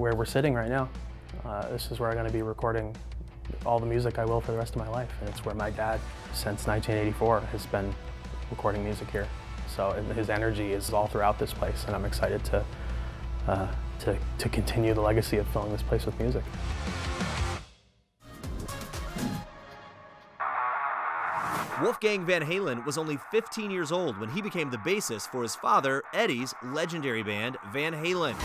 where we're sitting right now. Uh, this is where I'm going to be recording all the music I will for the rest of my life. And it's where my dad, since 1984, has been recording music here. So his energy is all throughout this place, and I'm excited to, uh, to, to continue the legacy of filling this place with music. Wolfgang Van Halen was only 15 years old when he became the bassist for his father, Eddie's legendary band, Van Halen.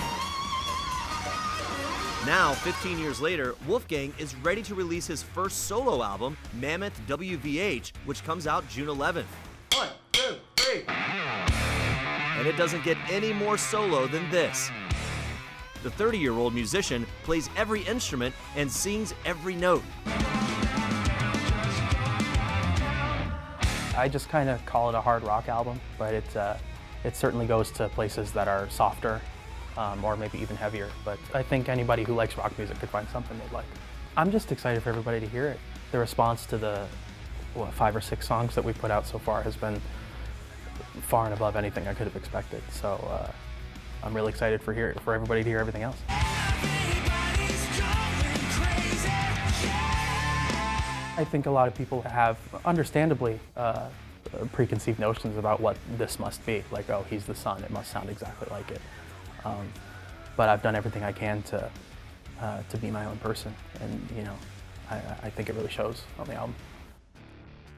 Now, 15 years later, Wolfgang is ready to release his first solo album, Mammoth WVH, which comes out June 11th. One, two, three. And it doesn't get any more solo than this. The 30 year old musician plays every instrument and sings every note. I just kind of call it a hard rock album, but it, uh, it certainly goes to places that are softer um, or maybe even heavier. But I think anybody who likes rock music could find something they'd like. I'm just excited for everybody to hear it. The response to the what, five or six songs that we put out so far has been far and above anything I could have expected. So uh, I'm really excited for, hear, for everybody to hear everything else. I think a lot of people have, understandably, uh, preconceived notions about what this must be. Like, oh, he's the son, it must sound exactly like it. Um, but I've done everything I can to, uh, to be my own person, and you know, I, I think it really shows on the album.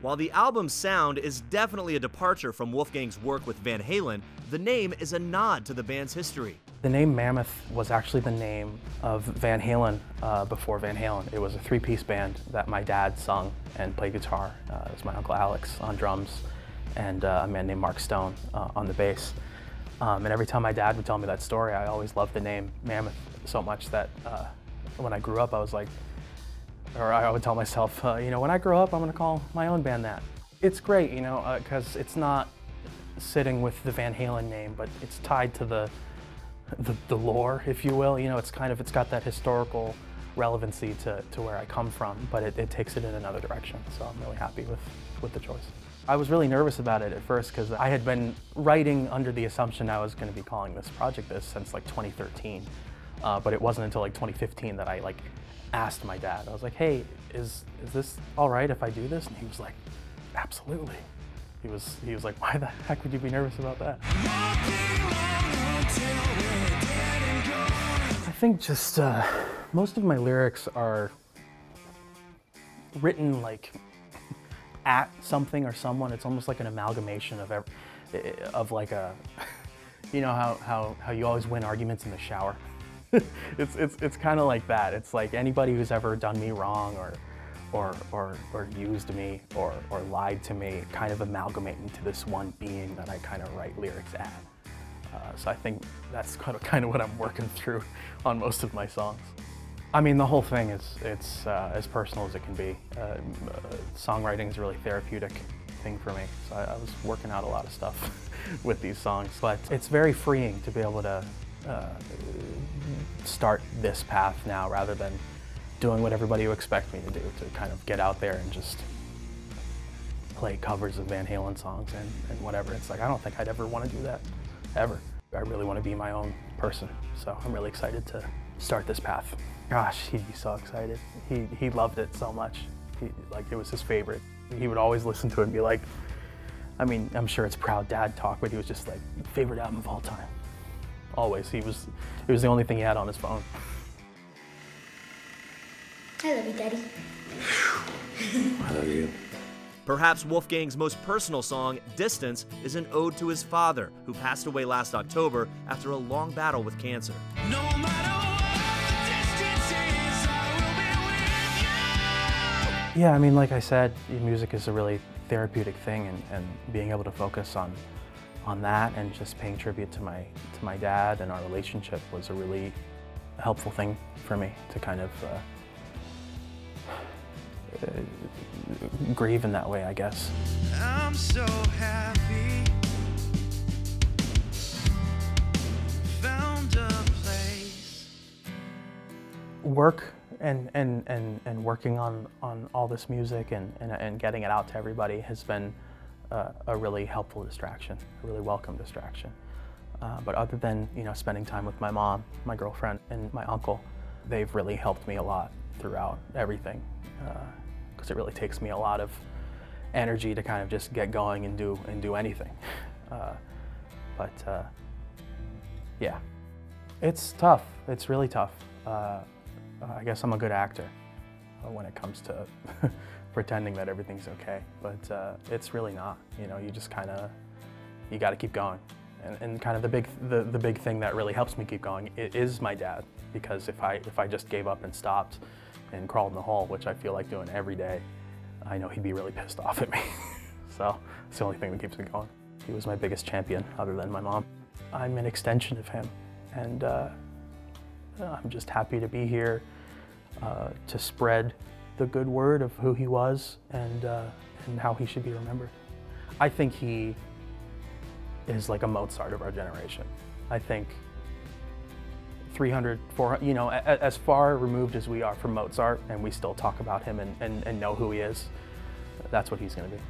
While the album's sound is definitely a departure from Wolfgang's work with Van Halen, the name is a nod to the band's history. The name Mammoth was actually the name of Van Halen uh, before Van Halen. It was a three-piece band that my dad sung and played guitar. Uh, it was my uncle Alex on drums and uh, a man named Mark Stone uh, on the bass. Um, and every time my dad would tell me that story, I always loved the name Mammoth so much that uh, when I grew up, I was like, or I would tell myself, uh, you know, when I grow up, I'm going to call my own band that. It's great, you know, because it's not sitting with the Van Halen name, but it's tied to the the, the lore, if you will. You know, it's kind of, it's got that historical relevancy to, to where I come from, but it, it takes it in another direction. So I'm really happy with, with the choice. I was really nervous about it at first because I had been writing under the assumption I was going to be calling this project this since like 2013. Uh, but it wasn't until like 2015 that I like asked my dad. I was like, hey, is, is this all right if I do this? And he was like, absolutely. He was, he was like, why the heck would you be nervous about that? I think just uh, most of my lyrics are written like at something or someone. It's almost like an amalgamation of every, of like a, you know how, how, how you always win arguments in the shower? it's it's, it's kind of like that. It's like anybody who's ever done me wrong or, or, or, or used me or, or lied to me kind of amalgamate into this one being that I kind of write lyrics at. Uh, so I think that's kind of, kind of what I'm working through on most of my songs. I mean, the whole thing is it's uh, as personal as it can be. Uh, uh, songwriting is a really therapeutic thing for me. So I, I, was working out a lot of stuff with these songs, but it's very freeing to be able to uh, start this path now rather than doing what everybody would expect me to do, to kind of get out there and just play covers of Van Halen songs and, and whatever. It's like, I don't think I'd ever want to do that, ever. I really want to be my own person, so I'm really excited to start this path. Gosh, he'd be so excited. He, he loved it so much. He, like, it was his favorite. He would always listen to it and be like, I mean, I'm sure it's proud dad talk, but he was just like, favorite album of all time. Always. He was, it was the only thing he had on his phone. I love you, Daddy. I love you. Perhaps Wolfgang's most personal song, Distance, is an ode to his father, who passed away last October after a long battle with cancer. No yeah, I mean, like I said, music is a really therapeutic thing, and, and being able to focus on on that and just paying tribute to my to my dad and our relationship was a really helpful thing for me to kind of uh, uh, grieve in that way, I guess. I'm so happy. Found a place. Work and, and, and, and working on, on all this music and, and, and getting it out to everybody has been uh, a really helpful distraction, a really welcome distraction. Uh, but other than you know spending time with my mom, my girlfriend, and my uncle, they've really helped me a lot throughout everything. Because it really takes me a lot of energy to kind of just get going and do and do anything. Uh, but uh, yeah, it's tough. It's really tough. Uh, I guess I'm a good actor uh, when it comes to pretending that everything's okay, but uh, it's really not. You know, you just kind of you got to keep going. And, and, kind of the big the, the big thing that really helps me keep going is my dad because if I if I just gave up and stopped and crawled in the hole, which I feel like doing every day, I know he'd be really pissed off at me. so it's the only thing that keeps me going. He was my biggest champion other than my mom. I'm an extension of him and uh, I'm just happy to be here uh, to spread the good word of who he was and, uh, and how he should be remembered. I think he is like a Mozart of our generation. I think 300, 400, you know, as far removed as we are from Mozart and we still talk about him and, and, and know who he is, that's what he's going to be.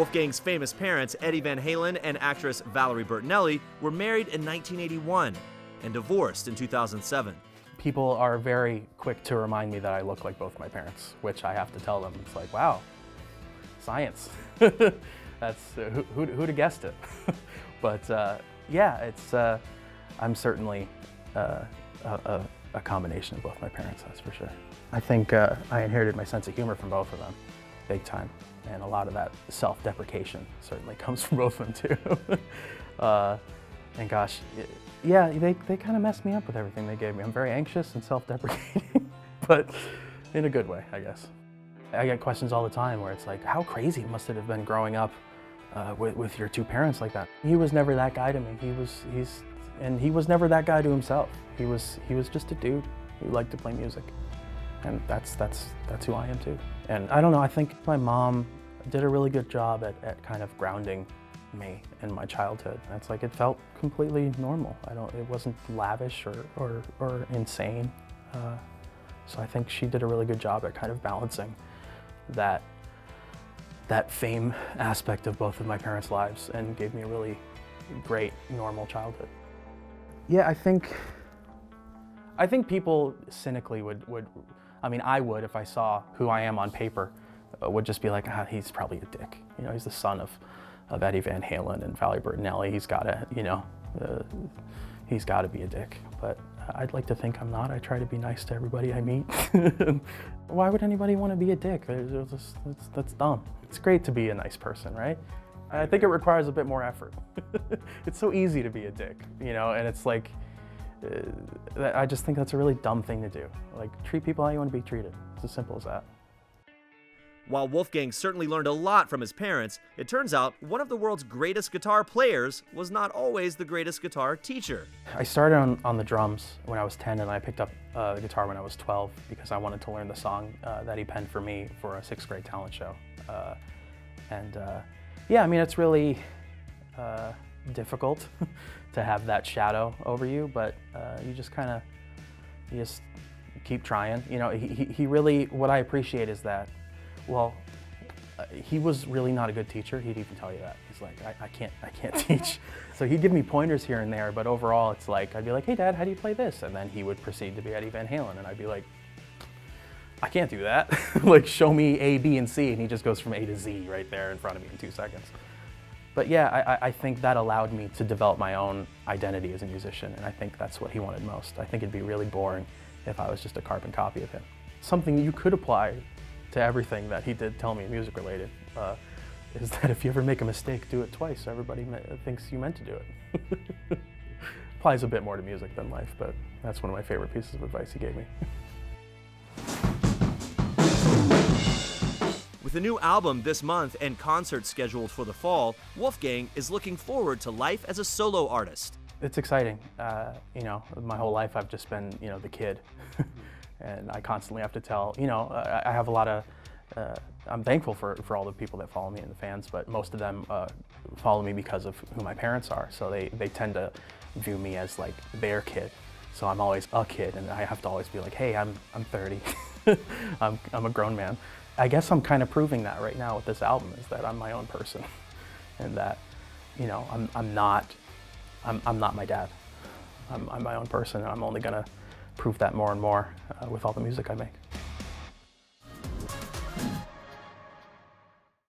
Wolfgang's famous parents, Eddie Van Halen and actress Valerie Bertinelli, were married in 1981 and divorced in 2007. People are very quick to remind me that I look like both my parents, which I have to tell them. It's like, wow, science. That's uh, who, who, who'd have guessed it? but uh, yeah, it's uh, I'm certainly uh, a, a, combination of both my parents, that's for sure. I think uh, I inherited my sense of humor from both of them, big time. And a lot of that self-deprecation certainly comes from both of them too. uh, and gosh, yeah, they, they kind of messed me up with everything they gave me. I'm very anxious and self-deprecating, but in a good way, I guess. I get questions all the time where it's like, how crazy must it have been growing up uh, with, with your two parents like that? He was never that guy to me. He was, he's, and he was never that guy to himself. He was, he was just a dude who liked to play music. And that's, that's, that's who I am too. And I don't know, I think my mom did a really good job at, at kind of grounding me in my childhood. And it's like it felt completely normal. I don't, it wasn't lavish or, or, or insane. Uh, so I think she did a really good job at kind of balancing that, that fame aspect of both of my parents' lives and gave me a really great, normal childhood. Yeah, I think, I think people cynically would, would, I mean, I would if I saw who I am on paper uh, would just be like, ah, he's probably a dick. You know, he's the son of, of Eddie Van Halen and Valerie Bertinelli. He's got to, you know, uh, he's got to be a dick. But I'd like to think I'm not. I try to be nice to everybody I meet. Why would anybody want to be a dick? Just, that's, dumb. It's great to be a nice person, right? I think it requires a bit more effort. it's so easy to be a dick, you know, and it's like, uh, I just think that's a really dumb thing to do. Like, treat people how you want to be treated. It's as simple as that. While Wolfgang certainly learned a lot from his parents, it turns out one of the world's greatest guitar players was not always the greatest guitar teacher. I started on, on the drums when I was 10 and I picked up uh, the guitar when I was 12 because I wanted to learn the song uh, that he penned for me for a sixth grade talent show. Uh, and uh, yeah, I mean, it's really uh, difficult to have that shadow over you, but uh, you just kind of, you just keep trying. You know, he, he really, what I appreciate is that well, uh, he was really not a good teacher. He'd even tell you that. He's like, I, I can't, I can't teach. So he'd give me pointers here and there, but overall, it's like I'd be like, Hey, Dad, how do you play this? And then he would proceed to be Eddie Van Halen, and I'd be like, I can't do that. like, show me A, B, and C, and he just goes from A to Z right there in front of me in two seconds. But yeah, I, I think that allowed me to develop my own identity as a musician, and I think that's what he wanted most. I think it'd be really boring if I was just a carbon copy of him. Something you could apply to everything that he did tell me music related uh, is that if you ever make a mistake, do it twice. Everybody thinks you meant to do it. Applies a bit more to music than life, but that's one of my favorite pieces of advice he gave me. With a new album this month and concerts scheduled for the fall, Wolfgang is looking forward to life as a solo artist. It's exciting. Uh, you know, my whole life I've just been, you know, the kid. and I constantly have to tell, you know, I, have a lot of, uh, I'm thankful for, for all the people that follow me and the fans, but most of them uh, follow me because of who my parents are. So they, they tend to view me as like their kid. So I'm always a kid, and I have to always be like, hey, I'm, I'm 30. I'm, I'm a grown man. I guess I'm kind of proving that right now with this album is that I'm my own person and that, you know, I'm, I'm not, I'm, I'm not my dad. I'm, I'm my own person, and I'm only going to prove that more and more uh, with all the music I make.